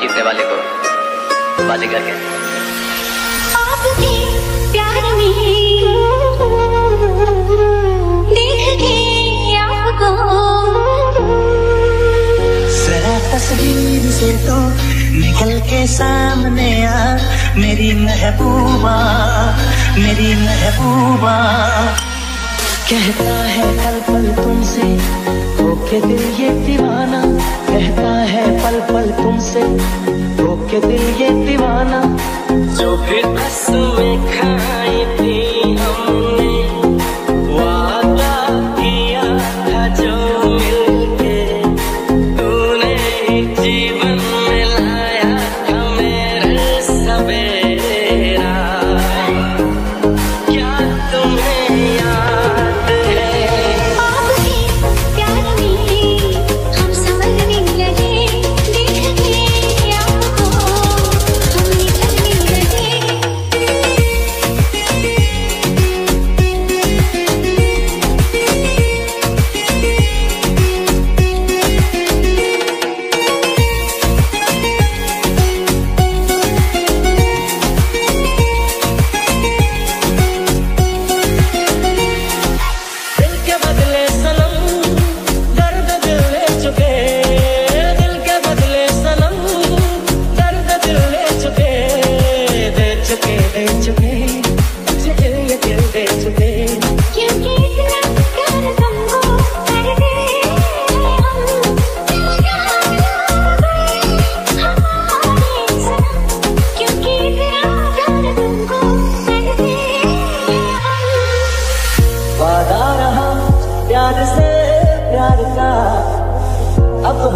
जीतने वाले को बाजीगर कहते तस्वीर से तो निकल के सामने आ मेरी महबूबा मेरी महबूबा। कहता है पल पल तुमसे रोके दिल ये दीवाना। कहता है पल पल तुमसे रोके दिल ये दीवाना। जो फिर खाई थी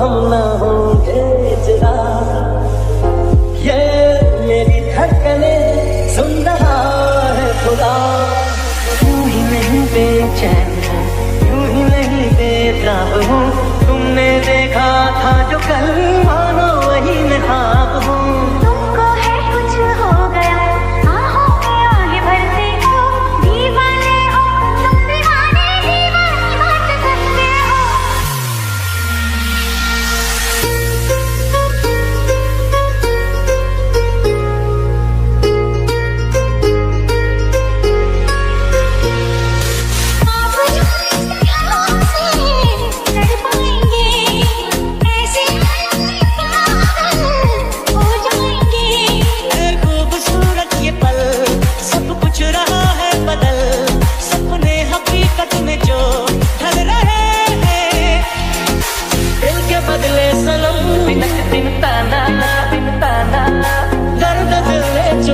हम न होंगे जुदा ये मेरी धड़कने सुन रहा है खुदा। यूँ ही नहीं बेचैन हूँ ही नहीं बेताब हूँ? तुमने देखा था जो कल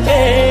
hey.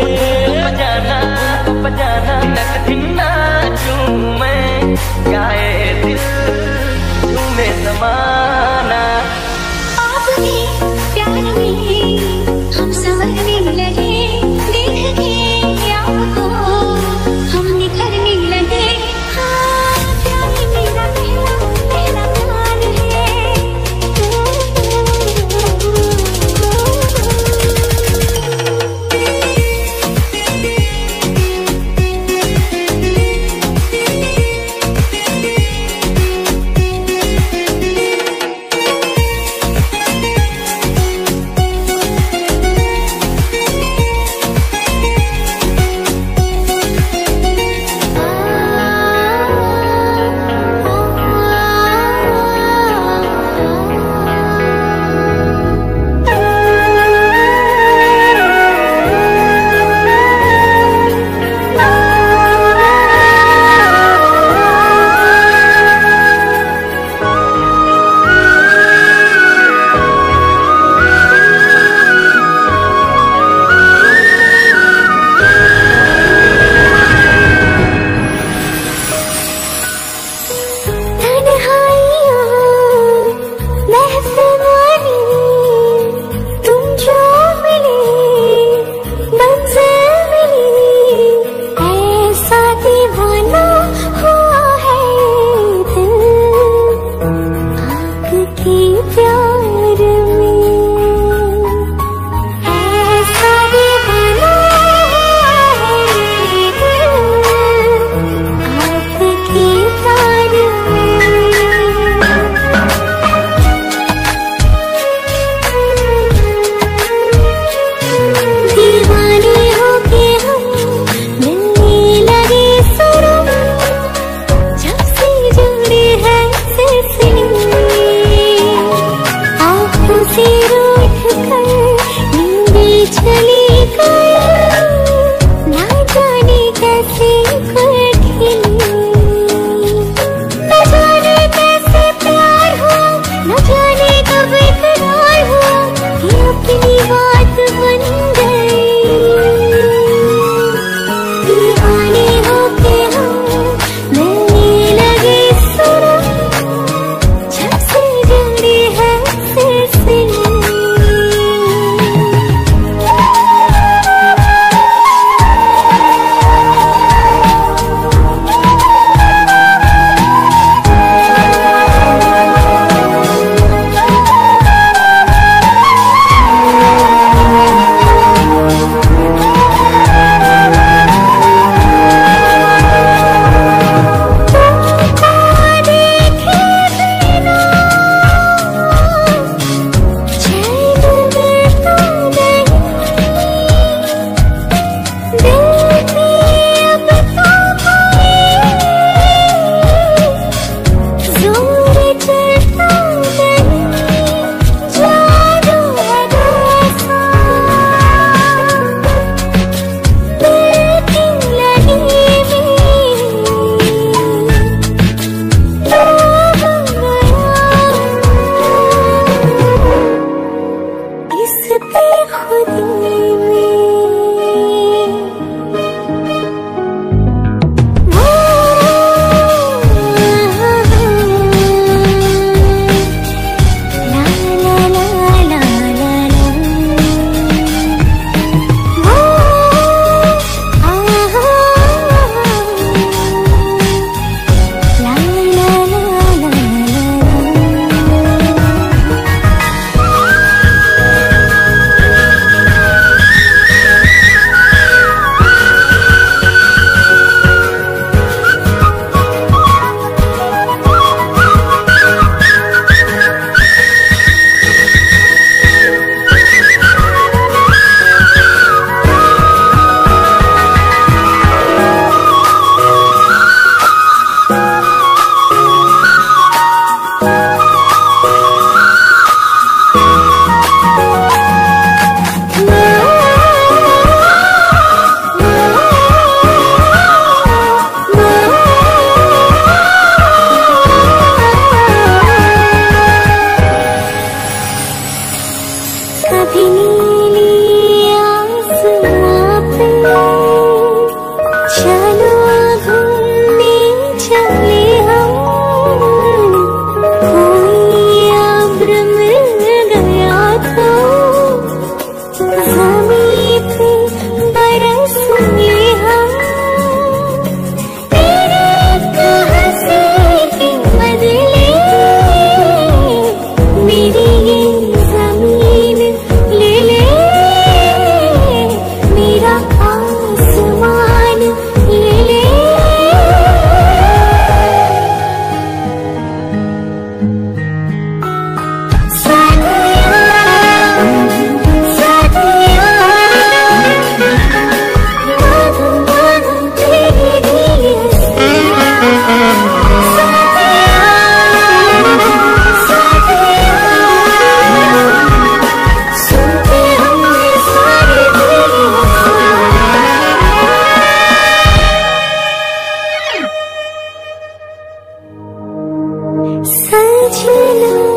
三界六